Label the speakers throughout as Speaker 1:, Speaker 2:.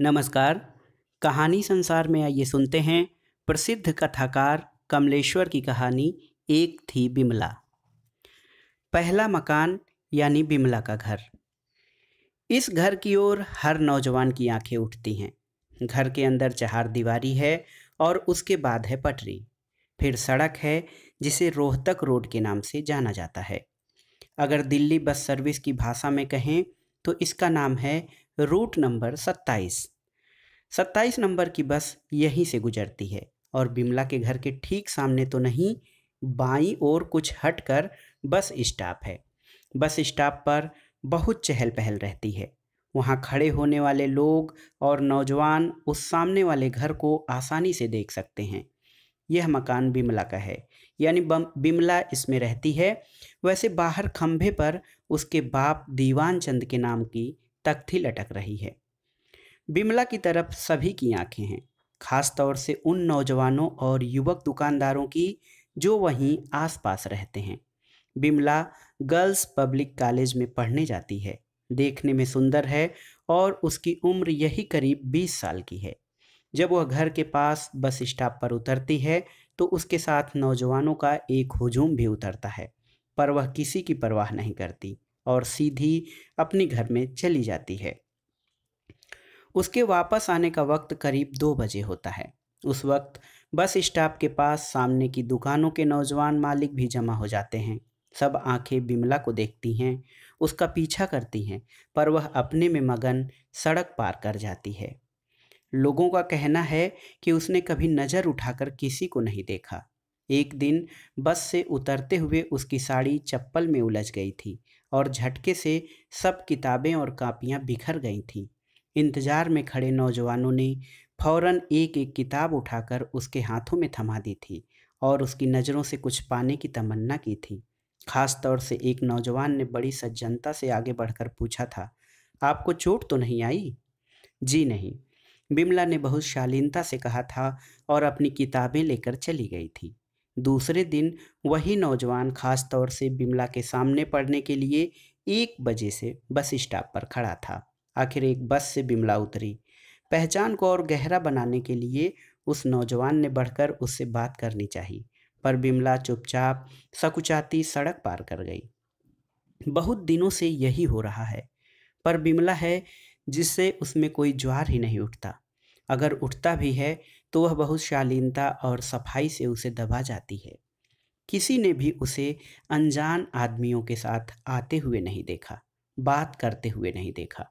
Speaker 1: नमस्कार। कहानी संसार में आइए सुनते हैं प्रसिद्ध कथाकार कमलेश्वर की कहानी एक थी बिमला। पहला मकान यानी बिमला का घर। इस घर की ओर हर नौजवान की आँखें उठती हैं। घर के अंदर चार दीवारी है और उसके बाद है पटरी। फिर सड़क है जिसे रोहतक रोड के नाम से जाना जाता है। अगर दिल्ली बस सर्विस की भाषा में कहें तो इसका नाम है रूट नंबर सत्ताईस। सत्ताईस नंबर की बस यहीं से गुजरती है और बिमला के घर के ठीक सामने तो नहीं, बाई ओर कुछ हटकर बस स्टॉप है। बस स्टॉप पर बहुत चहल पहल रहती है। वहाँ खड़े होने वाले लोग और नौजवान उस सामने वाले घर को आसानी से देख सकते हैं। यह मकान बिमला का है। यानी बिमला इसमें रहती है। वैसे बाहर खंभे पर उसके बाप दीवान चंद के नाम की तख्ती लटक रही है। बिमला की तरफ़ सभी की आँखें हैं खास तौर से उन नौजवानों और युवक दुकानदारों की जो वहीं आसपास रहते हैं। बिमला गर्ल्स पब्लिक कॉलेज में पढ़ने जाती है, देखने में सुंदर है और उसकी उम्र यही करीब 20 साल की है। जब वह घर के पास बस स्टॉप पर उतरती है तो उसके साथ नौजवानों का एक हुजूम भी उतरता है, पर वह किसी की परवाह नहीं करती। और सीधी अपने घर में चली जाती है। उसके वापस आने का वक्त करीब दो बजे होता है। उस वक्त बस स्टॉप के पास सामने की दुकानों के नौजवान मालिक भी जमा हो जाते हैं। सब आँखें बिमला को देखती हैं, उसका पीछा करती हैं, पर वह अपने में मगन सड़क पार कर जाती है। लोगों का कहना है कि उसने कभी नज़र उठाकर किसी को नहीं देखा। एक दिन बस से उतरते हुए उसकी साड़ी चप्पल में उलझ गई थी। और झटके से सब किताबें और कापियाँ बिखर गई थीं। इंतज़ार में खड़े नौजवानों ने फ़ौरन एक एक किताब उठाकर उसके हाथों में थमा दी थी और उसकी नज़रों से कुछ पाने की तमन्ना की थी। खास तौर से एक नौजवान ने बड़ी सज्जनता से आगे बढ़कर पूछा था, आपको चोट तो नहीं आई? जी नहीं। बिमला ने बहुत शालीनता से कहा था और अपनी किताबें लेकर चली गई थी। दूसरे दिन वही नौजवान खास तौर से बिमला के सामने पढ़ने के लिए एक बजे से बस स्टॉप पर खड़ा था। आखिर एक बस से बिमला उतरी। पहचान को और गहरा बनाने के लिए उस नौजवान ने बढ़कर उससे बात करनी चाहिए, पर बिमला चुपचाप, सकुचाती सड़क पार कर गई। बहुत दिनों से यही हो रहा है, पर बिमला है जिससे उसमें कोई ज्वार ही नहीं उठता। अगर उठता भी है तो वह बहुत शालीनता और सफ़ाई से उसे दबा जाती है। किसी ने भी उसे अनजान आदमियों के साथ आते हुए नहीं देखा, बात करते हुए नहीं देखा।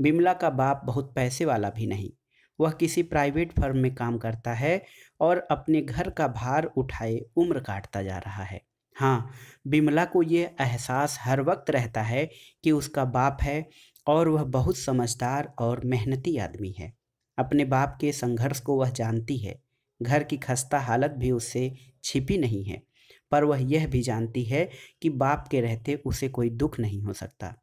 Speaker 1: बिमला का बाप बहुत पैसे वाला भी नहीं, वह किसी प्राइवेट फर्म में काम करता है और अपने घर का भार उठाए उम्र काटता जा रहा है। हाँ बिमला को ये एहसास हर वक्त रहता है कि उसका बाप है और वह बहुत समझदार और मेहनती आदमी है। अपने बाप के संघर्ष को वह जानती है। घर की खस्ता हालत भी उससे छिपी नहीं है, पर वह यह भी जानती है कि बाप के रहते उसे कोई दुख नहीं हो सकता।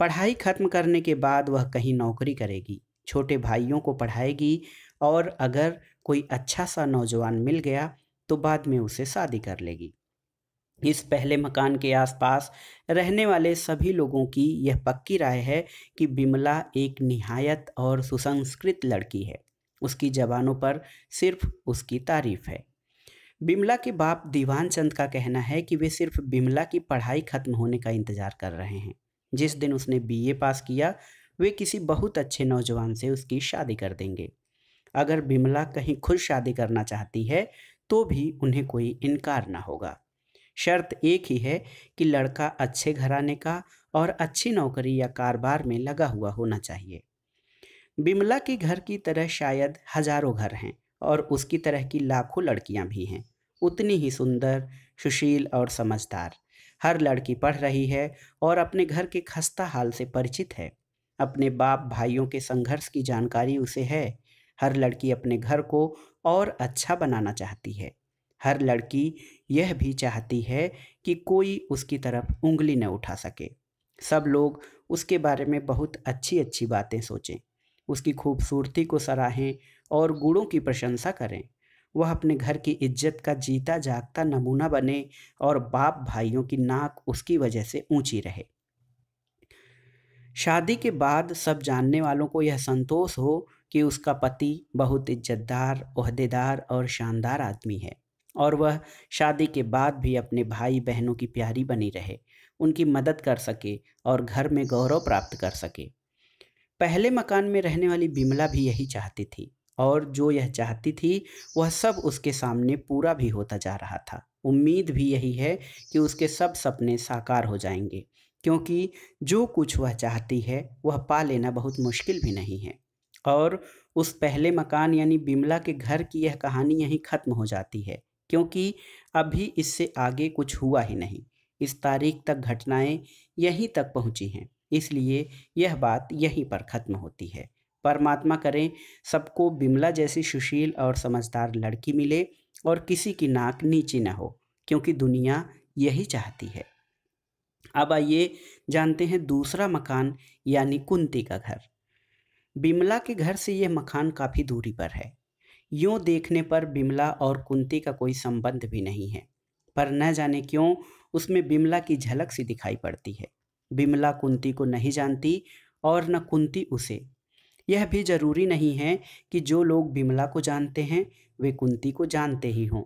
Speaker 1: पढ़ाई खत्म करने के बाद वह कहीं नौकरी करेगी, छोटे भाइयों को पढ़ाएगी और अगर कोई अच्छा सा नौजवान मिल गया तो बाद में उसे शादी कर लेगी। इस पहले मकान के आसपास रहने वाले सभी लोगों की यह पक्की राय है कि बिमला एक निहायत और सुसंस्कृत लड़की है। उसकी जबानों पर सिर्फ़ उसकी तारीफ़ है। बिमला के बाप दीवान चंद का कहना है कि वे सिर्फ़ बिमला की पढ़ाई खत्म होने का इंतज़ार कर रहे हैं। जिस दिन उसने बीए पास किया, वे किसी बहुत अच्छे नौजवान से उसकी शादी कर देंगे। अगर बिमला कहीं खुद शादी करना चाहती है तो भी उन्हें कोई इनकार ना होगा। शर्त एक ही है कि लड़का अच्छे घराने का और अच्छी नौकरी या कारोबार में लगा हुआ होना चाहिए। बिमला के घर की तरह शायद हज़ारों घर हैं और उसकी तरह की लाखों लड़कियाँ भी हैं। उतनी ही सुंदर, सुशील और समझदार। हर लड़की पढ़ रही है और अपने घर के खस्ता हाल से परिचित है। अपने बाप भाइयों के संघर्ष की जानकारी उसे है। हर लड़की अपने घर को और अच्छा बनाना चाहती है। हर लड़की यह भी चाहती है कि कोई उसकी तरफ़ उंगली न उठा सके। सब लोग उसके बारे में बहुत अच्छी अच्छी बातें सोचें, उसकी खूबसूरती को सराहें और गुणों की प्रशंसा करें। वह अपने घर की इज़्ज़त का जीता जागता नमूना बने और बाप भाइयों की नाक उसकी वजह से ऊँची रहे। शादी के बाद सब जानने वालों को यह संतोष हो कि उसका पति बहुत इज्जतदार अहदेदार और शानदार आदमी है। और वह शादी के बाद भी अपने भाई बहनों की प्यारी बनी रहे, उनकी मदद कर सके और घर में गौरव प्राप्त कर सके। पहले मकान में रहने वाली बिमला भी यही चाहती थी और जो यह चाहती थी, वह सब उसके सामने पूरा भी होता जा रहा था। उम्मीद भी यही है कि उसके सब सपने साकार हो जाएँगे, क्योंकि जो कुछ वह चाहती है, वह पा लेना बहुत मुश्किल भी नहीं है। और उस पहले मकान यानी बिमला के घर की यह कहानी यहीं ख़त्म हो जाती है। क्योंकि अभी इससे आगे कुछ हुआ ही नहीं। इस तारीख तक घटनाएँ यहीं तक पहुँची हैं। इसलिए यह बात यहीं पर ख़त्म होती है। परमात्मा करें, सबको बिमला जैसी सुशील और समझदार लड़की मिले और किसी की नाक नीची न हो, क्योंकि दुनिया यही चाहती है। अब आइए जानते हैं दूसरा मकान, यानी कुंती का घर। बिमला के घर से यह मकान काफ़ी दूरी पर है। यूँ देखने पर बिमला और कुंती का कोई संबंध भी नहीं है। पर न जाने क्यों उसमें बिमला की झलक सी दिखाई पड़ती है। बिमला कुंती को नहीं जानती और न कुंती उसे। यह भी ज़रूरी नहीं है कि जो लोग बिमला को जानते हैं, वे कुंती को जानते ही हों।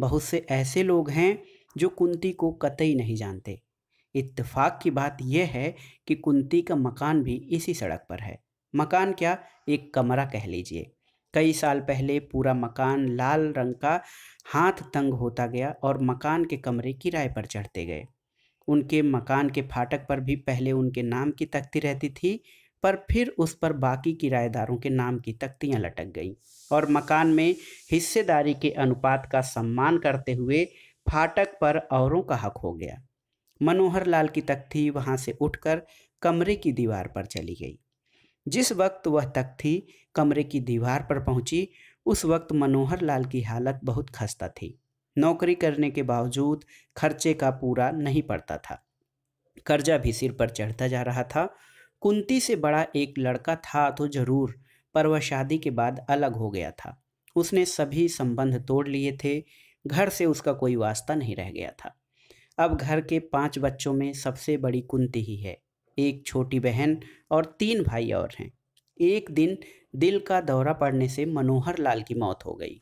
Speaker 1: बहुत से ऐसे लोग हैं जो कुंती को कतई नहीं जानते। इत्तेफाक की बात यह है कि कुंती का मकान भी इसी सड़क पर है। मकान क्या? एक कमरा कह लीजिए। कई साल पहले पूरा मकान लाल रंग का हाथ तंग होता गया और मकान के कमरे किराए पर चढ़ते गए। उनके मकान के फाटक पर भी पहले उनके नाम की तख्ती रहती थी, पर फिर उस पर बाकी किराएदारों के नाम की तख्तियाँ लटक गईं और मकान में हिस्सेदारी के अनुपात का सम्मान करते हुए फाटक पर औरों का हक हो गया। मनोहर लाल की तख्ती वहाँ से उठकर कमरे की दीवार पर चली गई। जिस वक्त वह तख्ती कमरे की दीवार पर पहुँची, उस वक्त मनोहर लाल की हालत बहुत खस्ता थी। नौकरी करने के बावजूद खर्चे का पूरा नहीं पड़ता था। कर्जा भी सिर पर चढ़ता जा रहा था। कुंती से बड़ा एक लड़का था तो ज़रूर, पर वह शादी के बाद अलग हो गया था। उसने सभी संबंध तोड़ लिए थे। घर से उसका कोई वास्ता नहीं रह गया था। अब घर के पाँच बच्चों में सबसे बड़ी कुंती ही है। एक छोटी बहन और तीन भाई और हैं। एक दिन दिल का दौरा पड़ने से मनोहर लाल की मौत हो गई।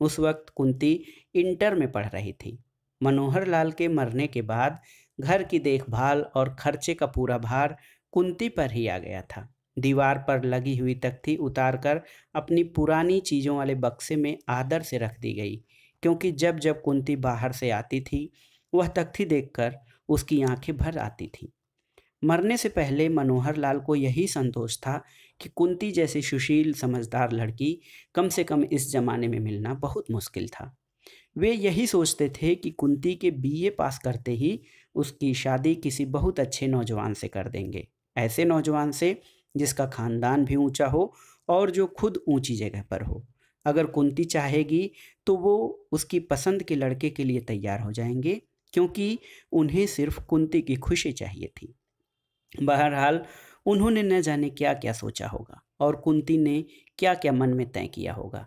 Speaker 1: उस वक्त कुंती इंटर में पढ़ रही थी। मनोहर लाल के मरने के बाद घर की देखभाल और खर्चे का पूरा भार कुंती पर ही आ गया था। दीवार पर लगी हुई तख्ती उतारकर अपनी पुरानी चीज़ों वाले बक्से में आदर से रख दी गई, क्योंकि जब जब कुंती बाहर से आती थी, वह तख्ती देखकर उसकी आँखें भर आती थीं। मरने से पहले मनोहर लाल को यही संतोष था कि कुंती जैसी सुशील समझदार लड़की कम से कम इस ज़माने में मिलना बहुत मुश्किल था। वे यही सोचते थे कि कुंती के बीए पास करते ही उसकी शादी किसी बहुत अच्छे नौजवान से कर देंगे। ऐसे नौजवान से जिसका खानदान भी ऊँचा हो और जो खुद ऊँची जगह पर हो। अगर कुंती चाहेगी तो वो उसकी पसंद के लड़के के लिए तैयार हो जाएँगे, क्योंकि उन्हें सिर्फ़ कुंती की खुशी चाहिए थी। बहरहाल उन्होंने न जाने क्या क्या सोचा होगा और कुंती ने क्या क्या मन में तय किया होगा।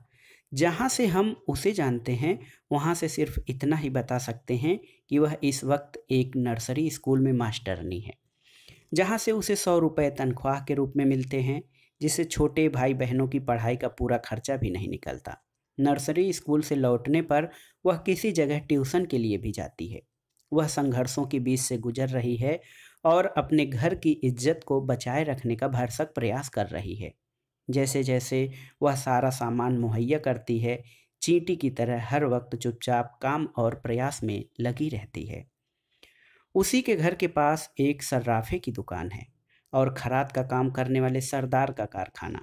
Speaker 1: जहाँ से हम उसे जानते हैं, वहाँ से सिर्फ़ इतना ही बता सकते हैं कि वह इस वक्त एक नर्सरी स्कूल में मास्टरनी है, जहाँ से उसे सौ रुपये तनख्वाह के रूप में मिलते हैं, जिससे छोटे भाई बहनों की पढ़ाई का पूरा खर्चा भी नहीं निकलता। नर्सरी स्कूल से लौटने पर वह किसी जगह ट्यूशन के लिए भी जाती है। वह संघर्षों के बीच से गुजर रही है और अपने घर की इज़्ज़त को बचाए रखने का भरसक प्रयास कर रही है। जैसे जैसे वह सारा सामान मुहैया करती है, चींटी की तरह हर वक्त चुपचाप काम और प्रयास में लगी रहती है। उसी के घर के पास एक सर्राफे की दुकान है और खरात का काम करने वाले सरदार का कारखाना।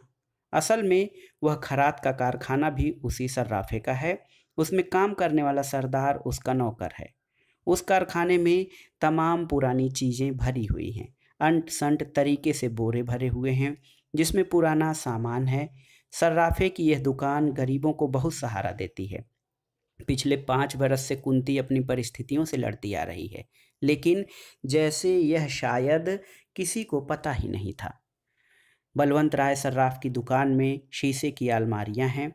Speaker 1: असल में वह खरात का कारखाना भी उसी सर्राफे का है, उसमें काम करने वाला सरदार उसका नौकर है। उस कारखाने में तमाम पुरानी चीज़ें भरी हुई हैं। अंट संट तरीके से बोरे भरे हुए हैं, जिसमें पुराना सामान है। सर्राफे की यह दुकान गरीबों को बहुत सहारा देती है। पिछले पाँच बरस से कुंती अपनी परिस्थितियों से लड़ती आ रही है, लेकिन जैसे यह शायद किसी को पता ही नहीं था। बलवंत राय सर्राफ की दुकान में शीशे की अलमारियाँ हैं,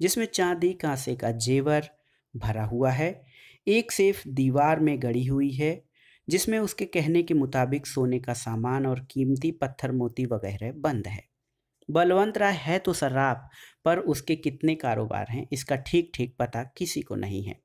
Speaker 1: जिसमें चांदी, कांसे का जेवर भरा हुआ है। एक सेफ़ दीवार में गड़ी हुई है, जिसमें उसके कहने के मुताबिक सोने का सामान और कीमती पत्थर, मोती वगैरह बंद है। बलवंत राय है तो सर्राफ पर उसके कितने कारोबार हैं, इसका ठीक ठीक पता किसी को नहीं है।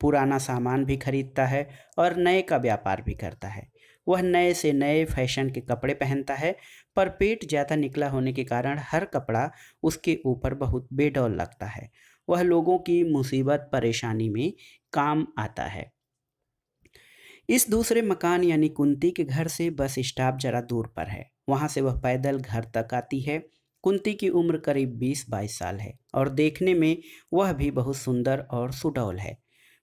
Speaker 1: पुराना सामान भी खरीदता है और नए का व्यापार भी करता है। वह नए से नए फ़ैशन के कपड़े पहनता है, पर पेट ज़्यादा निकला होने के कारण हर कपड़ा उसके ऊपर बहुत बेडौल लगता है। वह लोगों की मुसीबत परेशानी में काम आता है। इस दूसरे मकान यानी कुंती के घर से बस स्टॉप जरा दूर पर है। वहाँ से वह पैदल घर तक आती है। कुंती की उम्र करीब 20-22 साल है और देखने में वह भी बहुत सुंदर और सुडौल है।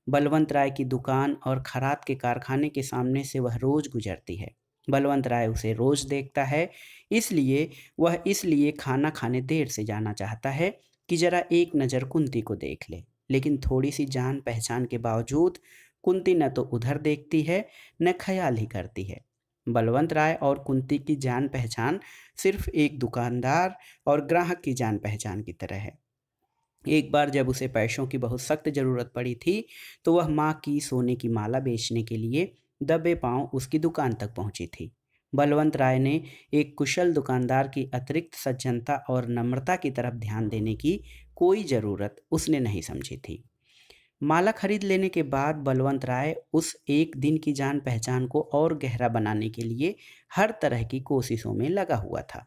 Speaker 1: बलवंत राय की दुकान और खरात के कारखाने के सामने से वह रोज गुजरती है। बलवंत राय उसे रोज देखता है, इसलिए वह इसलिए खाना खाने देर से जाना चाहता है कि जरा एक नज़र कुंती को देख ले। लेकिन थोड़ी सी जान पहचान के बावजूद, कुंती न तो उधर देखती है, न ख्याल ही करती है। बलवंत राय और कुंती की जान पहचान सिर्फ़ एक दुकानदार और ग्राहक की जान पहचान की तरह है। एक बार जब उसे पैसों की बहुत सख्त ज़रूरत पड़ी थी तो वह माँ की सोने की माला बेचने के लिए दबे पाँव उसकी दुकान तक पहुँची थी। बलवंत राय ने एक कुशल दुकानदार की अतिरिक्त सज्जनता और नम्रता की तरफ़ ध्यान देने की कोई ज़रूरत उसने नहीं समझी थी। माला खरीद लेने के बाद बलवंत राय उस एक दिन की जान पहचान को और गहरा बनाने के लिए हर तरह की कोशिशों में लगा हुआ था।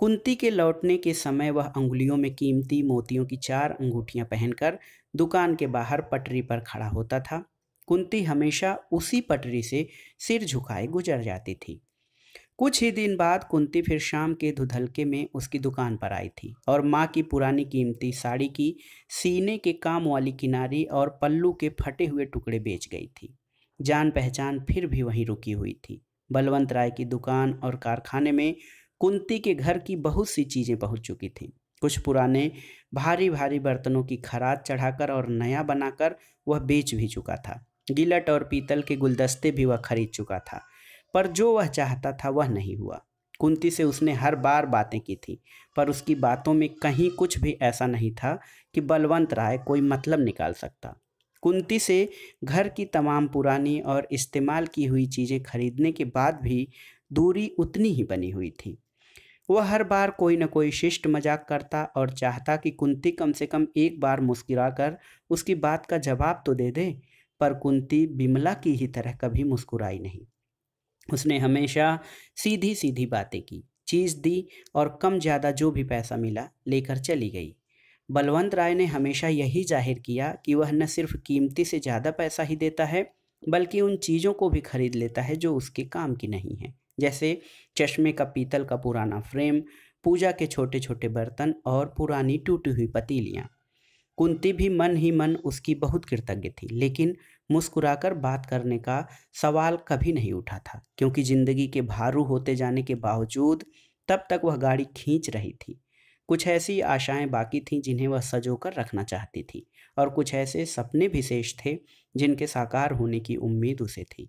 Speaker 1: कुंती के लौटने के समय वह अंगुलियों में कीमती मोतियों की चार अंगूठियाँ पहनकर दुकान के बाहर पटरी पर खड़ा होता था। कुंती हमेशा उसी पटरी से सिर झुकाए गुजर जाती थी। कुछ ही दिन बाद कुंती फिर शाम के धुधलके में उसकी दुकान पर आई थी और माँ की पुरानी कीमती साड़ी की सीने के काम वाली किनारी और पल्लू के फटे हुए टुकड़े बेच गई थी। जान पहचान फिर भी वहीं रुकी हुई थी। बलवंत राय की दुकान और कारखाने में कुंती के घर की बहुत सी चीज़ें पहुँच चुकी थीं। कुछ पुराने भारी भारी बर्तनों की खराद चढ़ाकर और नया बनाकर वह बेच भी चुका था। गिलट और पीतल के गुलदस्ते भी वह खरीद चुका था, पर जो वह चाहता था वह नहीं हुआ। कुंती से उसने हर बार बातें की थी, पर उसकी बातों में कहीं कुछ भी ऐसा नहीं था कि बलवंत राय कोई मतलब निकाल सकता। कुंती से घर की तमाम पुरानी और इस्तेमाल की हुई चीज़ें खरीदने के बाद भी दूरी उतनी ही बनी हुई थी। वह हर बार कोई न कोई शिष्ट मज़ाक करता और चाहता कि कुंती कम से कम एक बार मुस्कुराकर उसकी बात का जवाब तो दे दे पर कुंती बिमला की ही तरह कभी मुस्कुराई नहीं। उसने हमेशा सीधी सीधी बातें की, चीज़ दी और कम ज़्यादा जो भी पैसा मिला लेकर चली गई। बलवंत राय ने हमेशा यही ज़ाहिर किया कि वह न सिर्फ़ कीमती से ज़्यादा पैसा ही देता है, बल्कि उन चीज़ों को भी खरीद लेता है जो उसके काम की नहीं है, जैसे चश्मे का पीतल का पुराना फ्रेम, पूजा के छोटे छोटे बर्तन और पुरानी टूटी हुई पतीलियाँ। कुंती भी मन ही मन उसकी बहुत कृतज्ञ थी, लेकिन मुस्कुराकर बात करने का सवाल कभी नहीं उठा था, क्योंकि ज़िंदगी के भारू होते जाने के बावजूद तब तक वह गाड़ी खींच रही थी। कुछ ऐसी आशाएँ बाकी थीं जिन्हें वह सजोकर रखना चाहती थी, और कुछ ऐसे सपने भी शेष थे जिनके साकार होने की उम्मीद उसे थी।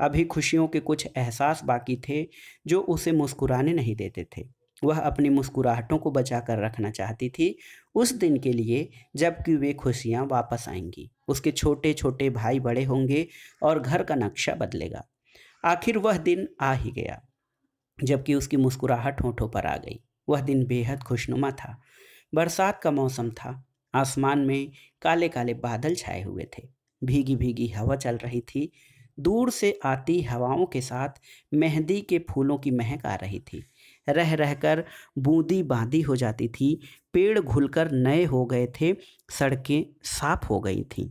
Speaker 1: अभी खुशियों के कुछ एहसास बाकी थे जो उसे मुस्कुराने नहीं देते थे। वह अपनी मुस्कुराहटों को बचाकर रखना चाहती थी। उस दिन के लिए, जबकि वे खुशियाँ वापस आएँगी, उसके छोटे छोटे भाई बड़े होंगे और घर का नक्शा बदलेगा। आखिर वह दिन आ ही गया, जबकि उसकी मुस्कुराहट होठों पर आ गई। वह दिन बेहद खुशनुमा था। बरसात का मौसम था। आसमान में काले काले बादल छाए हुए थे। भीगी भीगी हवा चल रही थी। दूर से आती हवाओं के साथ मेहंदी के फूलों की महक आ रही थी। रह रहकर बूंदी बांदी हो जाती थी। पेड़ घुलकर नए हो गए थे, सड़कें साफ़ हो गई थीं।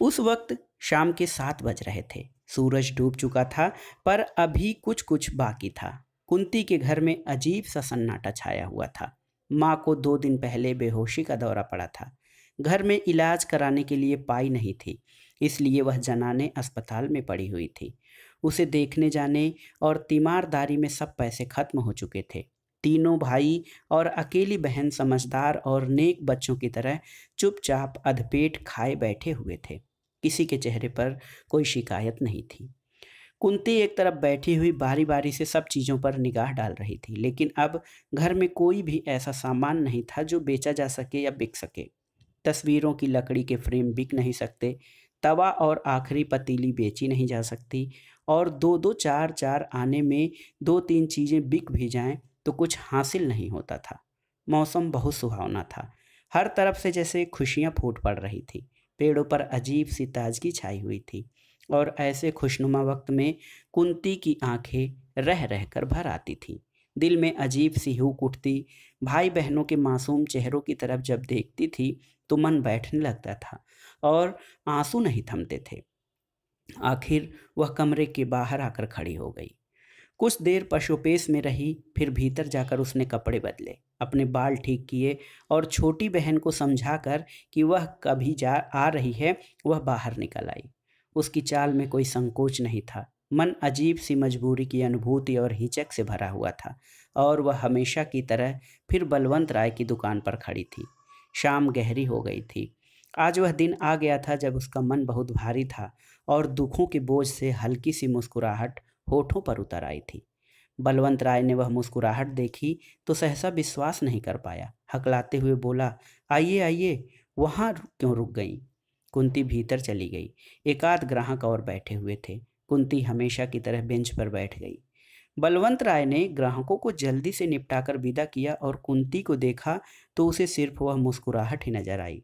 Speaker 1: उस वक्त शाम के सात बज रहे थे। सूरज डूब चुका था, पर अभी कुछ कुछ बाकी था। कुंती के घर में अजीब सा सन्नाटा छाया हुआ था। माँ को दो दिन पहले बेहोशी का दौरा पड़ा था। घर में इलाज कराने के लिए पाई नहीं थी, इसलिए वह जनाने अस्पताल में पड़ी हुई थी। उसे देखने जाने और तीमारदारी में सब पैसे खत्म हो चुके थे। तीनों भाई और अकेली बहन समझदार और नेक बच्चों की तरह चुपचाप अधपेट खाए बैठे हुए थे। किसी के चेहरे पर कोई शिकायत नहीं थी। कुंती एक तरफ़ बैठी हुई बारी बारी से सब चीज़ों पर निगाह डाल रही थी, लेकिन अब घर में कोई भी ऐसा सामान नहीं था जो बेचा जा सके या बिक सके। तस्वीरों की लकड़ी के फ्रेम बिक नहीं सकते, तवा और आखिरी पतीली बेची नहीं जा सकती और दो दो चार चार आने में दो तीन चीज़ें बिक भी जाएँ तो कुछ हासिल नहीं होता था। मौसम बहुत सुहावना था। हर तरफ़ से जैसे खुशियाँ फूट पड़ रही थी। पेड़ों पर अजीब सी ताजगी छाई हुई थी और ऐसे खुशनुमा वक्त में कुंती की आँखें रह रह कर भर आती थीं। दिल में अजीब सी हुक उठती। भाई बहनों के मासूम चेहरों की तरफ़ जब देखती थी तो मन बैठने लगता था और आँसू नहीं थमते थे। आखिर वह कमरे के बाहर आकर खड़ी हो गई। कुछ देर पशुपेश में रही, फिर भीतर जाकर उसने कपड़े बदले, अपने बाल ठीक किए और छोटी बहन को समझाकर कि वह कभी जा, आ रही है, वह बाहर निकल आई। उसकी चाल में कोई संकोच नहीं था। मन अजीब सी मजबूरी की अनुभूति और हिचक से भरा हुआ था और वह हमेशा की तरह फिर बलवंत राय की दुकान पर खड़ी थी। शाम गहरी हो गई थी। आज वह दिन आ गया था जब उसका मन बहुत भारी था और दुखों के बोझ से हल्की सी मुस्कुराहट होठों पर उतर आई थी। बलवंत राय ने वह मुस्कुराहट देखी तो सहसा विश्वास नहीं कर पाया। हकलाते हुए बोला, आइए आइए, वहाँ क्यों रुक गई? कुंती भीतर चली गई। एकाध ग्राहक और बैठे हुए थे। कुंती हमेशा की तरह बेंच पर बैठ गई। बलवंत राय ने ग्राहकों को जल्दी से निपटाकर विदा किया और कुंती को देखा तो उसे सिर्फ़ वह मुस्कुराहट ही नज़र आई।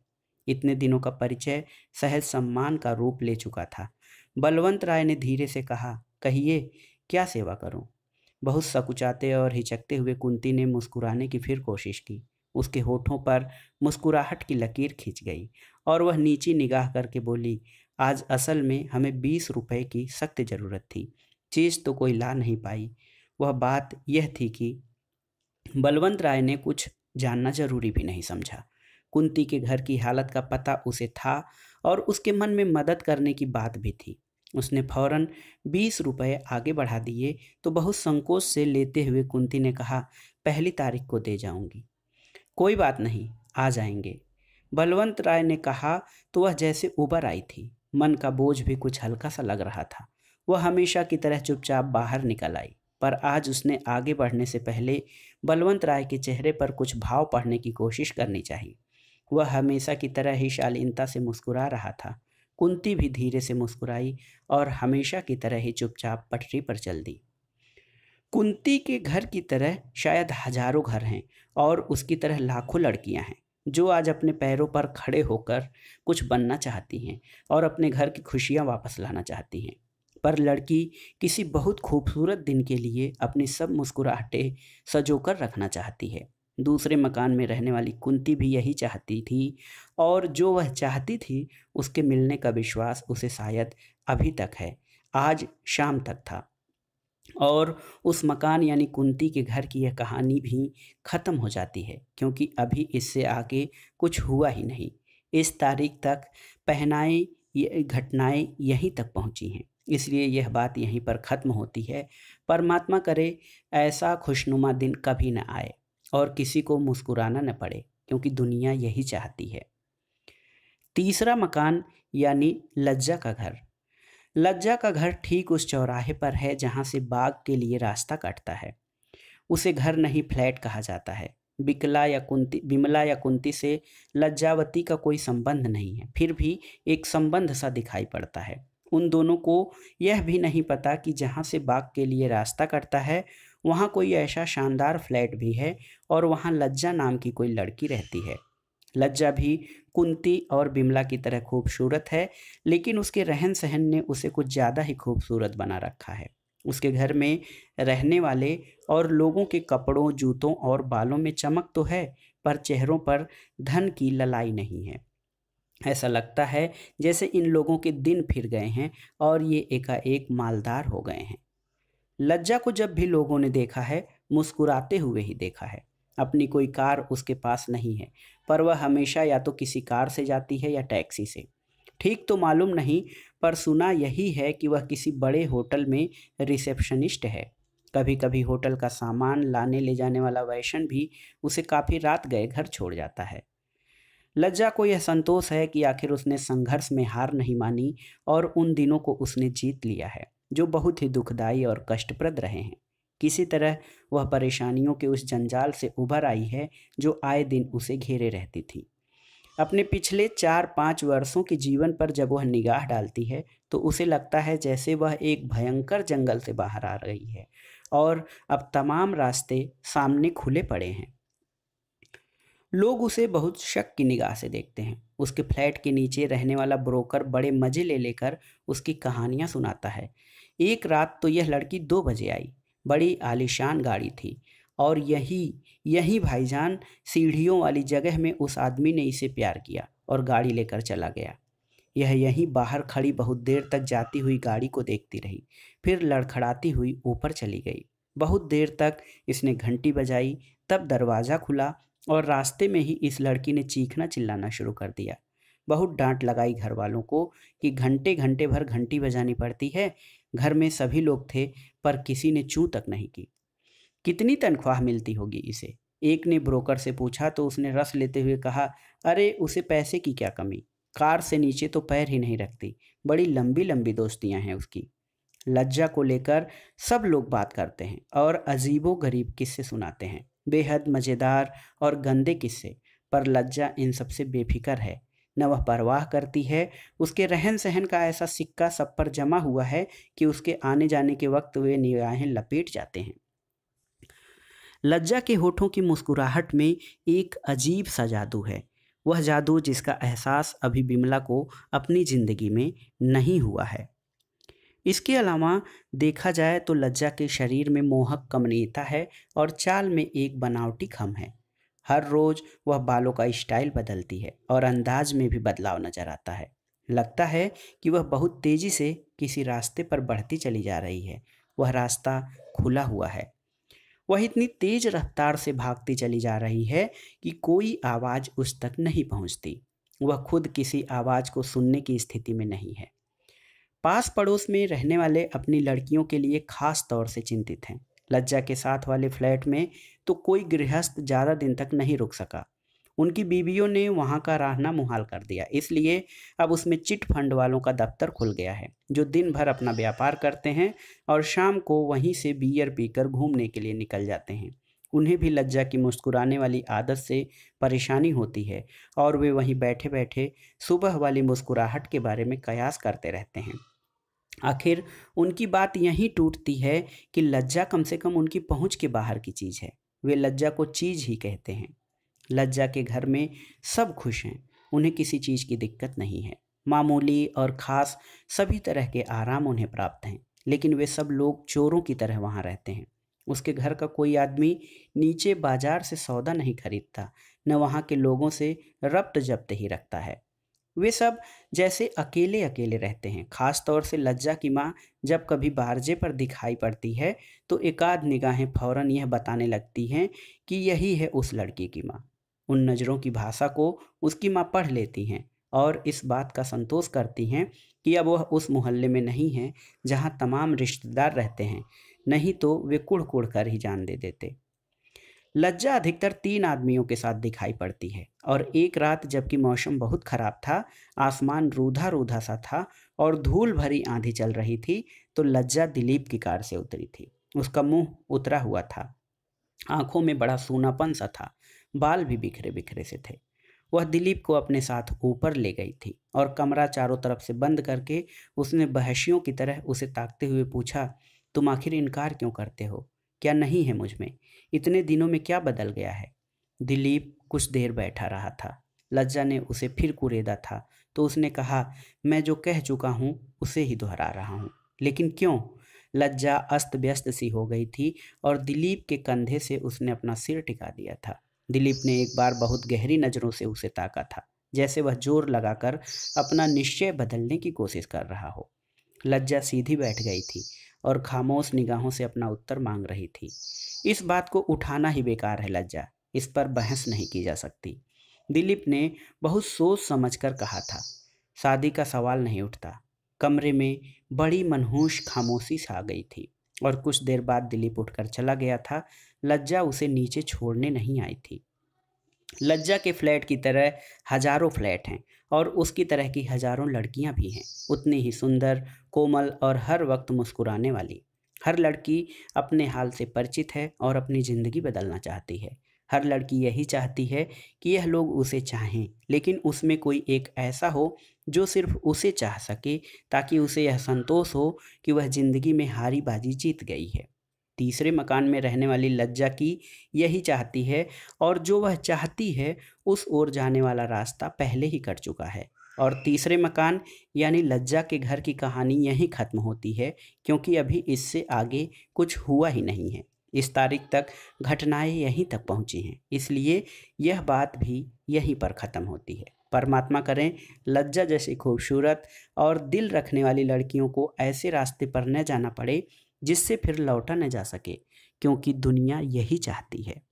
Speaker 1: इतने दिनों का परिचय सहज सम्मान का रूप ले चुका था। बलवंत राय ने धीरे से कहा, कहिए, क्या सेवा करूँ? बहुत सकुचाते और हिचकते हुए कुंती ने मुस्कुराने की फिर कोशिश की। उसके होठों पर मुस्कुराहट की लकीर खींच गई और वह नीची निगाह करके बोली, आज असल में हमें बीस रुपए की सख्त ज़रूरत थी। चीज़ तो कोई ला नहीं पाई। वह बात यह थी कि बलवंत राय ने कुछ जानना ज़रूरी भी नहीं समझा। कुंती के घर की हालत का पता उसे था और उसके मन में मदद करने की बात भी थी। उसने फ़ौरन बीस रुपये आगे बढ़ा दिए तो बहुत संकोच से लेते हुए कुंती ने कहा, पहली तारीख को दे जाऊँगी। कोई बात नहीं, आ जाएँगे। बलवंत राय ने कहा तो वह जैसे उबर आई थी, मन का बोझ भी कुछ हल्का सा लग रहा था। वह हमेशा की तरह चुपचाप बाहर निकल आई, पर आज उसने आगे बढ़ने से पहले बलवंत राय के चेहरे पर कुछ भाव पढ़ने की कोशिश करनी चाहिए। वह हमेशा की तरह ही शालीनता से मुस्कुरा रहा था। कुंती भी धीरे से मुस्कुराई और हमेशा की तरह ही चुपचाप पटरी पर चल दी। कुंती के घर की तरह शायद हज़ारों घर हैं और उसकी तरह लाखों लड़कियाँ हैं, जो आज अपने पैरों पर खड़े होकर कुछ बनना चाहती हैं और अपने घर की खुशियाँ वापस लाना चाहती हैं। पर लड़की किसी बहुत खूबसूरत दिन के लिए अपनी सब मुस्कुराहटें सजोकर रखना चाहती है। दूसरे मकान में रहने वाली कुंती भी यही चाहती थी और जो वह चाहती थी, उसके मिलने का विश्वास उसे शायद अभी तक है, आज शाम तक था। और उस मकान यानी कुंती के घर की यह कहानी भी ख़त्म हो जाती है, क्योंकि अभी इससे आगे कुछ हुआ ही नहीं। इस तारीख तक पहनाए, ये घटनाएँ यहीं तक पहुँची हैं, इसलिए यह बात यहीं पर ख़त्म होती है। परमात्मा करे, ऐसा खुशनुमा दिन कभी न आए। और किसी को मुस्कुराना न पड़े, क्योंकि दुनिया यही चाहती है। तीसरा मकान, यानी लज्जा का घर। लज्जा का घर ठीक उस चौराहे पर है, जहाँ से बाग के लिए रास्ता कटता है। उसे घर नहीं, फ्लैट कहा जाता है। बिकला या कुंती, बिमला या कुंती से लज्जावती का कोई संबंध नहीं है। फिर भी एक संबंध सा दिखाई पड़ता है। उन दोनों को यह भी नहीं पता कि जहाँ से बाग के लिए रास्ता कटता है वहाँ कोई ऐसा शानदार फ्लैट भी है और वहाँ लज्जा नाम की कोई लड़की रहती है। लज्जा भी कुंती और बिमला की तरह खूबसूरत है, लेकिन उसके रहन सहन ने उसे कुछ ज़्यादा ही खूबसूरत बना रखा है। उसके घर में रहने वाले और लोगों के कपड़ों, जूतों और बालों में चमक तो है, पर चेहरों पर धन की ललाई नहीं है। ऐसा लगता है जैसे इन लोगों के दिन फिर गए हैं और ये एकाएक मालदार हो गए हैं। लज्जा को जब भी लोगों ने देखा है, मुस्कुराते हुए ही देखा है। अपनी कोई कार उसके पास नहीं है, पर वह हमेशा या तो किसी कार से जाती है या टैक्सी से। ठीक तो मालूम नहीं, पर सुना यही है कि वह किसी बड़े होटल में रिसेप्शनिस्ट है। कभी कभी होटल का सामान लाने ले जाने वाला वैशन भी उसे काफ़ी रात गए घर छोड़ जाता है। लज्जा को यह संतोष है कि आखिर उसने संघर्ष में हार नहीं मानी और उन दिनों को उसने जीत लिया है। जो बहुत ही दुखदायी और कष्टप्रद रहे हैं। किसी तरह वह परेशानियों के उस जंजाल से उभर आई है, जो आए दिन उसे घेरे रहती थी। अपने पिछले चार पाँच वर्षों के जीवन पर जब वह निगाह डालती है तो उसे लगता है जैसे वह एक भयंकर जंगल से बाहर आ रही है, और अब तमाम रास्ते सामने खुले पड़े हैं। लोग उसे बहुत शक की निगाह से देखते हैं। उसके फ्लैट के नीचे रहने वाला ब्रोकर बड़े मज़े ले लेकर उसकी कहानियाँ सुनाता है। एक रात तो यह लड़की दो बजे आई। बड़ी आलिशान गाड़ी थी और यही यही भाईजान सीढ़ियों वाली जगह में उस आदमी ने इसे प्यार किया और गाड़ी लेकर चला गया। यह यहीं बाहर खड़ी बहुत देर तक जाती हुई गाड़ी को देखती रही, फिर लड़खड़ाती हुई ऊपर चली गई। बहुत देर तक इसने घंटी बजाई, तब दरवाज़ा खुला और रास्ते में ही इस लड़की ने चीखना चिल्लाना शुरू कर दिया। बहुत डांट लगाई घर वालों को कि घंटे घंटे भर घंटी बजानी पड़ती है घर में सभी लोग थे, पर किसी ने चू तक नहीं की। कितनी तनख्वाह मिलती होगी इसे? एक ने ब्रोकर से पूछा तो उसने रस लेते हुए कहा, अरे, उसे पैसे की क्या कमी? कार से नीचे तो पैर ही नहीं रखती। बड़ी लंबी लंबी दोस्तियाँ हैं उसकी। लज्जा को लेकर सब लोग बात करते हैं और अजीबो गरीब किस्से सुनाते हैं। बेहद मज़ेदार और गंदे किस्से, पर लज्जा इन सबसे बेफिक्र है। न वह परवाह करती है। उसके रहन सहन का ऐसा सिक्का सब पर जमा हुआ है कि उसके आने जाने के वक्त वे निगाहें लपेट जाते हैं। लज्जा के होठों की मुस्कुराहट में एक अजीब सा जादू है। वह जादू जिसका एहसास अभी बिमला को अपनी ज़िंदगी में नहीं हुआ है। इसके अलावा देखा जाए तो लज्जा के शरीर में मोहक कमनीयता है और चाल में एक बनावटी खम है। हर रोज़ वह बालों का स्टाइल बदलती है और अंदाज में भी बदलाव नज़र आता है। लगता है कि वह बहुत तेज़ी से किसी रास्ते पर बढ़ती चली जा रही है। वह रास्ता खुला हुआ है। वह इतनी तेज रफ्तार से भागती चली जा रही है कि कोई आवाज़ उस तक नहीं पहुँचती। वह खुद किसी आवाज़ को सुनने की स्थिति में नहीं है। पास पड़ोस में रहने वाले अपनी लड़कियों के लिए खास तौर से चिंतित हैं। लज्जा के साथ वाले फ्लैट में तो कोई गृहस्थ ज़्यादा दिन तक नहीं रुक सका। उनकी बीवियों ने वहाँ का रहना मुहाल कर दिया। इसलिए अब उसमें चिट फंड वालों का दफ्तर खुल गया है, जो दिन भर अपना व्यापार करते हैं और शाम को वहीं से बियर पीकर घूमने के लिए निकल जाते हैं। उन्हें भी लज्जा की मुस्कुराने वाली आदत से परेशानी होती है और वे वहीं बैठे बैठे सुबह वाली मुस्कुराहट के बारे में कयास करते रहते हैं। आखिर उनकी बात यहीं टूटती है कि लज्जा कम से कम उनकी पहुँच के बाहर की चीज़ है। वे लज्जा को चीज़ ही कहते हैं। लज्जा के घर में सब खुश हैं, उन्हें किसी चीज़ की दिक्कत नहीं है। मामूली और ख़ास सभी तरह के आराम उन्हें प्राप्त हैं, लेकिन वे सब लोग चोरों की तरह वहाँ रहते हैं। उसके घर का कोई आदमी नीचे बाज़ार से सौदा नहीं खरीदता, न वहाँ के लोगों से रब्त जब्त ही रखता है। वे सब जैसे अकेले अकेले रहते हैं। खास तौर से लज्जा की माँ जब कभी बारजे पर दिखाई पड़ती है तो एकाध निगाहें फ़ौरन यह बताने लगती हैं कि यही है उस लड़की की माँ। उन नज़रों की भाषा को उसकी माँ पढ़ लेती हैं और इस बात का संतोष करती हैं कि अब वह उस मोहल्ले में नहीं है, जहाँ तमाम रिश्तेदार रहते हैं। नहीं तो वे कुड़ कुड़ कर ही जान दे देते। लज्जा अधिकतर तीन आदमियों के साथ दिखाई पड़ती है। और एक रात जबकि मौसम बहुत खराब था, आसमान रूधा रूधा सा था और धूल भरी आंधी चल रही थी तो लज्जा दिलीप की कार से उतरी थी। उसका मुँह उतरा हुआ था। आँखों में बड़ा सूनापन सा था। बाल भी बिखरे बिखरे से थे। वह दिलीप को अपने साथ ऊपर ले गई थी और कमरा चारों तरफ़ से बंद करके उसने बहशियों की तरह उसे ताकते हुए पूछा, तुम आखिर इनकार क्यों करते हो? क्या नहीं है मुझमें? इतने दिनों में क्या बदल गया है? दिलीप कुछ देर बैठा रहा था। लज्जा ने उसे फिर कुरेदा था तो उसने कहा, मैं जो कह चुका हूँ, उसे ही दोहरा रहा हूँ। लेकिन क्यों? लज्जा अस्त व्यस्त सी हो गई थी और दिलीप के कंधे से उसने अपना सिर टिका दिया था। दिलीप ने एक बार बहुत गहरी नज़रों से उसे ताका था, जैसे वह ज़ोर लगाकर अपना निश्चय बदलने की कोशिश कर रहा हो। लज्जा सीधी बैठ गई थी। और खामोश निगाहों से अपना उत्तर मांग रही थी। इस बात को उठाना ही बेकार है लज्जा। इस पर बहस नहीं की जा सकती। दिलीप ने बहुत सोच समझकर कहा था। शादी का सवाल नहीं उठता। कमरे में बड़ी मनहूस खामोशी सा गई थी और कुछ देर बाद दिलीप उठकर चला गया था। लज्जा उसे नीचे छोड़ने नहीं आई थी। लज्जा के फ्लैट की तरह हज़ारों फ्लैट हैं। और उसकी तरह की हज़ारों लड़कियाँ भी हैं। उतनी ही सुंदर, कोमल और हर वक्त मुस्कुराने वाली। हर लड़की अपने हाल से परिचित है और अपनी ज़िंदगी बदलना चाहती है। हर लड़की यही चाहती है कि यह लोग उसे चाहें, लेकिन उसमें कोई एक ऐसा हो जो सिर्फ़ उसे चाह सके, ताकि उसे यह संतोष हो कि वह ज़िंदगी में हारी बाजी जीत गई है। तीसरे मकान में रहने वाली लज्जा की यही चाहती है और जो वह चाहती है, उस ओर जाने वाला रास्ता पहले ही कट चुका है। और तीसरे मकान, यानी लज्जा के घर की कहानी यहीं ख़त्म होती है, क्योंकि अभी इससे आगे कुछ हुआ ही नहीं है। इस तारीख तक घटनाएँ यहीं तक पहुँची हैं, इसलिए यह बात भी यहीं पर ख़त्म होती है। परमात्मा करें, लज्जा जैसी खूबसूरत और दिल रखने वाली लड़कियों को ऐसे रास्ते पर न जाना पड़े जिससे फिर लौटा न जा सके, क्योंकि दुनिया यही चाहती है।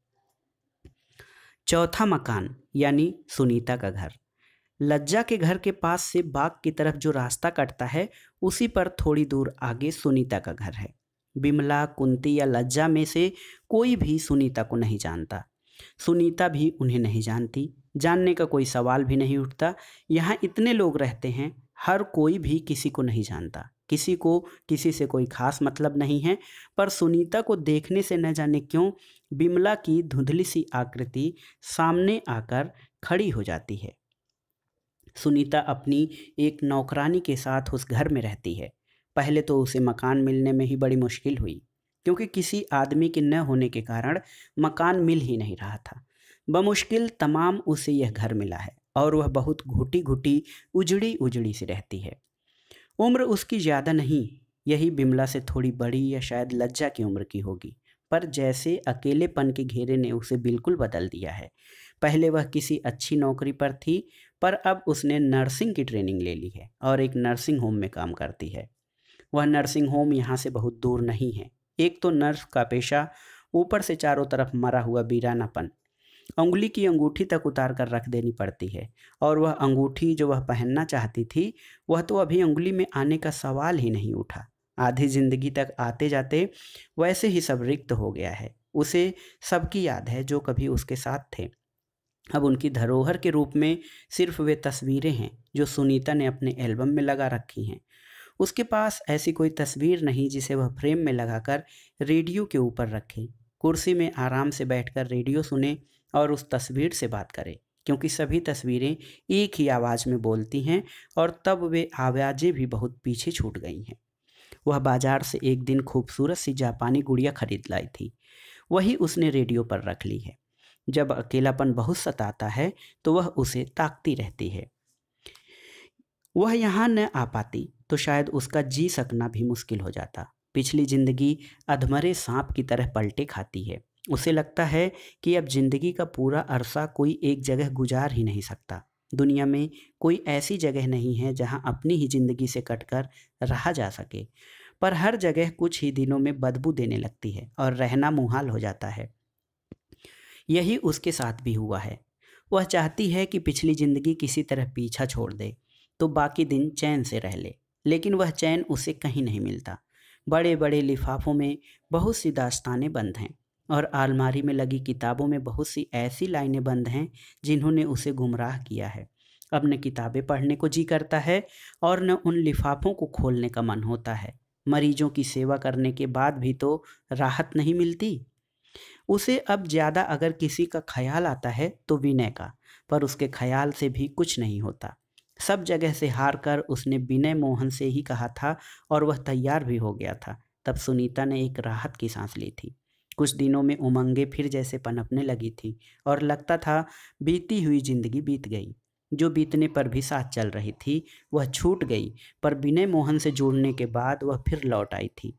Speaker 1: चौथा मकान, यानी सुनीता का घर। लज्जा के घर के पास से बाग की तरफ़ जो रास्ता कटता है, उसी पर थोड़ी दूर आगे सुनीता का घर है। बिमला, कुंती या लज्जा में से कोई भी सुनीता को नहीं जानता। सुनीता भी उन्हें नहीं जानती। जानने का कोई सवाल भी नहीं उठता। यहाँ इतने लोग रहते हैं, हर कोई भी किसी को नहीं जानता। किसी को किसी से कोई खास मतलब नहीं है। पर सुनीता को देखने से न जाने क्यों बिमला की धुंधली सी आकृति सामने आकर खड़ी हो जाती है। सुनीता अपनी एक नौकरानी के साथ उस घर में रहती है। पहले तो उसे मकान मिलने में ही बड़ी मुश्किल हुई, क्योंकि किसी आदमी के न होने के कारण मकान मिल ही नहीं रहा था। बमुश्किल तमाम उसे यह घर मिला है और वह बहुत घुटी घुटी उजड़ी उजड़ी सी रहती है। उम्र उसकी ज़्यादा नहीं, यही बिमला से थोड़ी बड़ी या शायद लज्जा की उम्र की होगी। पर जैसे अकेलेपन के घेरे ने उसे बिल्कुल बदल दिया है। पहले वह किसी अच्छी नौकरी पर थी, पर अब उसने नर्सिंग की ट्रेनिंग ले ली है और एक नर्सिंग होम में काम करती है। वह नर्सिंग होम यहाँ से बहुत दूर नहीं है। एक तो नर्स का पेशा ऊपर से चारों तरफ़ मरा हुआ बीरानापन उंगली की अंगूठी तक उतार कर रख देनी पड़ती है। और वह अंगूठी जो वह पहनना चाहती थी, वह तो अभी उंगली में आने का सवाल ही नहीं उठा। आधी ज़िंदगी तक आते जाते वैसे ही सब रिक्त हो गया है। उसे सबकी याद है जो कभी उसके साथ थे। अब उनकी धरोहर के रूप में सिर्फ़ वे तस्वीरें हैं, जो सुनीता ने अपने एल्बम में लगा रखी हैं। उसके पास ऐसी कोई तस्वीर नहीं जिसे वह फ्रेम में लगाकर रेडियो के ऊपर रखे। कुर्सी में आराम से बैठकर रेडियो सुने और उस तस्वीर से बात करें, क्योंकि सभी तस्वीरें एक ही आवाज़ में बोलती हैं और तब वे आवाज़ें भी बहुत पीछे छूट गई हैं। वह बाज़ार से एक दिन खूबसूरत सी जापानी गुड़िया खरीद लाई थी। वही उसने रेडियो पर रख ली है। जब अकेलापन बहुत सताता है तो वह उसे ताकती रहती है। वह यहाँ न आ पाती तो शायद उसका जी सकना भी मुश्किल हो जाता। पिछली ज़िंदगी अधमरे सांप की तरह पलटे खाती है। उसे लगता है कि अब ज़िंदगी का पूरा अरसा कोई एक जगह गुजार ही नहीं सकता। दुनिया में कोई ऐसी जगह नहीं है जहाँ अपनी ही ज़िंदगी से कटकर रहा जा सके। पर हर जगह कुछ ही दिनों में बदबू देने लगती है और रहना मुहाल हो जाता है। यही उसके साथ भी हुआ है। वह चाहती है कि पिछली ज़िंदगी किसी तरह पीछा छोड़ दे तो बाकी दिन चैन से रह ले, लेकिन वह चैन उसे कहीं नहीं मिलता। बड़े बड़े लिफाफों में बहुत सी दास्तानें बंद हैं। और आलमारी में लगी किताबों में बहुत सी ऐसी लाइनें बंद हैं जिन्होंने उसे गुमराह किया है। अब न किताबें पढ़ने को जी करता है और न उन लिफाफों को खोलने का मन होता है। मरीजों की सेवा करने के बाद भी तो राहत नहीं मिलती। उसे अब ज़्यादा अगर किसी का ख्याल आता है तो विनय का, पर उसके ख्याल से भी कुछ नहीं होता। सब जगह से हार कर उसने विनय मोहन से ही कहा था और वह तैयार भी हो गया था। तब सुनीता ने एक राहत की सांस ली थी। कुछ दिनों में उमंगे फिर जैसे पनपने लगी थी और लगता था बीती हुई ज़िंदगी बीत गई। जो बीतने पर भी साथ चल रही थी, वह छूट गई, पर विनय मोहन से जुड़ने के बाद वह फिर लौट आई थी।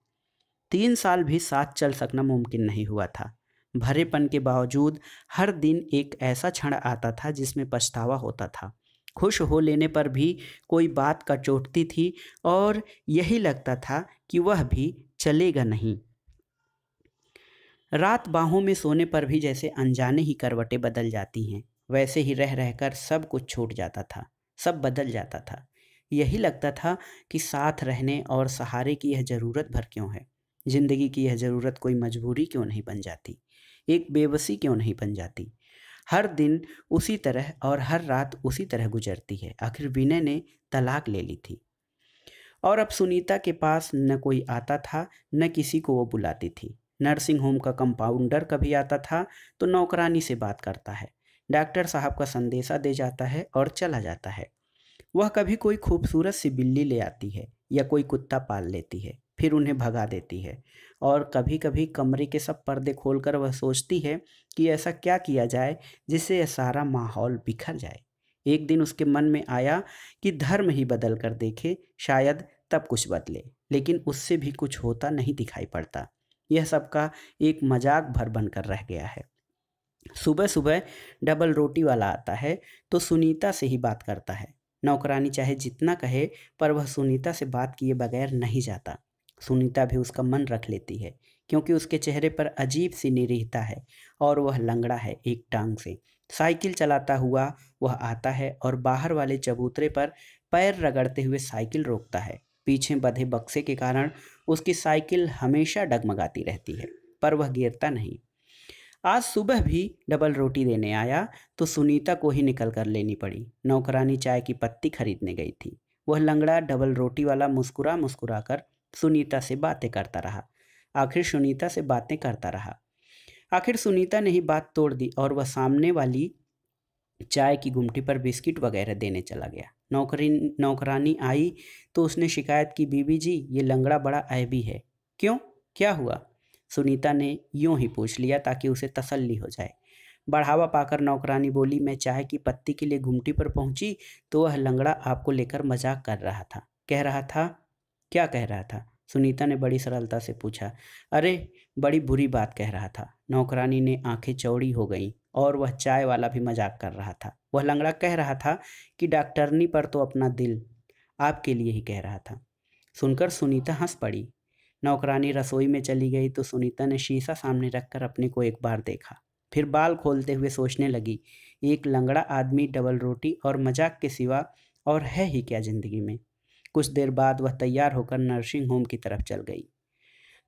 Speaker 1: तीन साल भी साथ चल सकना मुमकिन नहीं हुआ था। भरेपन के बावजूद हर दिन एक ऐसा क्षण आता था जिसमें पछतावा होता था। खुश हो लेने पर भी कोई बात का चोटती थी और यही लगता था कि वह भी चलेगा नहीं। रात बाहों में सोने पर भी जैसे अनजाने ही करवटें बदल जाती हैं, वैसे ही रह रहकर सब कुछ छूट जाता था, सब बदल जाता था। यही लगता था कि साथ रहने और सहारे की यह ज़रूरत भर क्यों है? ज़िंदगी की यह ज़रूरत कोई मजबूरी क्यों नहीं बन जाती? एक बेबसी क्यों नहीं बन जाती? हर दिन उसी तरह और हर रात उसी तरह गुजरती है। आखिर विनय ने तलाक ले ली थी। और अब सुनीता के पास न कोई आता था, न किसी को वो बुलाती थी। नर्सिंग होम का कंपाउंडर कभी आता था तो नौकरानी से बात करता है। डॉक्टर साहब का संदेशा दे जाता है और चला जाता है। वह कभी कोई खूबसूरत सी बिल्ली ले आती है या कोई कुत्ता पाल लेती है, फिर उन्हें भगा देती है। और कभी कभी कमरे के सब पर्दे खोलकर वह सोचती है कि ऐसा क्या किया जाए जिससे यह सारा माहौल बिखर जाए। एक दिन उसके मन में आया कि धर्म ही बदल कर देखे, शायद तब कुछ बदले, लेकिन उससे भी कुछ होता नहीं दिखाई पड़ता। यह सबका एक मज़ाक भर बनकर रह गया है। सुबह सुबह डबल रोटी वाला आता है तो सुनीता से ही बात करता है। नौकरानी चाहे जितना कहे, पर वह सुनीता से बात किए बगैर नहीं जाता। सुनीता भी उसका मन रख लेती है, क्योंकि उसके चेहरे पर अजीब सी निरीहता है और वह लंगड़ा है एक टांग से। साइकिल चलाता हुआ वह आता है और बाहर वाले चबूतरे पर पैर रगड़ते हुए साइकिल रोकता है। पीछे बधे बक्से के कारण उसकी साइकिल हमेशा डगमगाती रहती है, पर वह गिरता नहीं। आज सुबह भी डबल रोटी देने आया तो सुनीता को ही निकल कर लेनी पड़ी। नौकरानी चाय की पत्ती खरीदने गई थी। वह लंगड़ा डबल रोटी वाला मुस्कुरा मुस्कुरा कर सुनीता से बातें करता रहा। आखिर सुनीता से बातें करता रहा। आखिर सुनीता ने ही बात तोड़ दी और वह सामने वाली चाय की गुमटी पर बिस्किट वगैरह देने चला गया। नौकरी, नौकरानी आई तो उसने शिकायत की, बीबी जी, ये लंगड़ा बड़ा ऐबी है। क्यों? क्या हुआ? सुनीता ने यूँ ही पूछ लिया ताकि उसे तसल्ली हो जाए। बढ़ावा पाकर नौकरानी बोली, मैं चाय की पत्ती के लिए घुमटी पर पहुँची तो वह लंगड़ा आपको लेकर मज़ाक कर रहा था। कह रहा था? क्या कह रहा था? सुनीता ने बड़ी सरलता से पूछा। अरे, बड़ी बुरी बात कह रहा था। नौकरानी ने आँखें चौड़ी हो गईं। और वह चाय वाला भी मज़ाक कर रहा था। वह लंगड़ा कह रहा था कि, डॉक्टरनी पर तो अपना दिल आपके लिए ही कह रहा था। सुनकर सुनीता हंस पड़ी। नौकरानी रसोई में चली गई तो सुनीता ने शीशा सामने रखकर अपने को एक बार देखा। फिर बाल खोलते हुए सोचने लगी, एक लंगड़ा आदमी डबल रोटी और मज़ाक के सिवा और है ही क्या ज़िंदगी में? कुछ देर बाद वह तैयार होकर नर्सिंग होम की तरफ़ चल गई।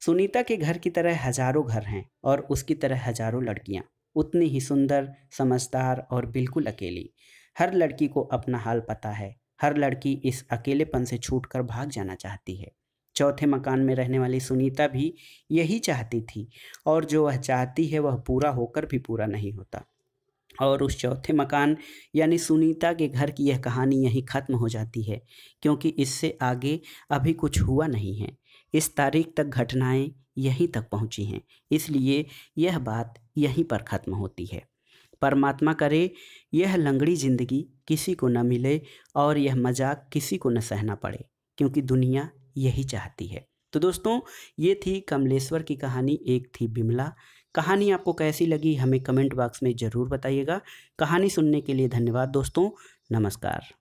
Speaker 1: सुनीता के घर की तरह हज़ारों घर हैं और उसकी तरह हज़ारों लड़कियाँ। उतनी ही सुंदर, समझदार और बिल्कुल अकेली। हर लड़की को अपना हाल पता है। हर लड़की इस अकेलेपन से छूटकर भाग जाना चाहती है। चौथे मकान में रहने वाली सुनीता भी यही चाहती थी और जो वह चाहती है वह पूरा होकर भी पूरा नहीं होता। और उस चौथे मकान यानी सुनीता के घर की यह कहानी यहीं ख़त्म हो जाती है, क्योंकि इससे आगे अभी कुछ हुआ नहीं है। इस तारीख तक घटनाएँ यहीं तक पहुँची हैं। इसलिए यह बात यहीं पर ख़त्म होती है। परमात्मा करे, यह लंगड़ी ज़िंदगी किसी को न मिले और यह मज़ाक किसी को न सहना पड़े, क्योंकि दुनिया यही चाहती है। तो दोस्तों, ये थी कमलेश्वर की कहानी, एक थी बिमला। कहानी आपको कैसी लगी, हमें कमेंट बॉक्स में ज़रूर बताइएगा। कहानी सुनने के लिए धन्यवाद दोस्तों, नमस्कार।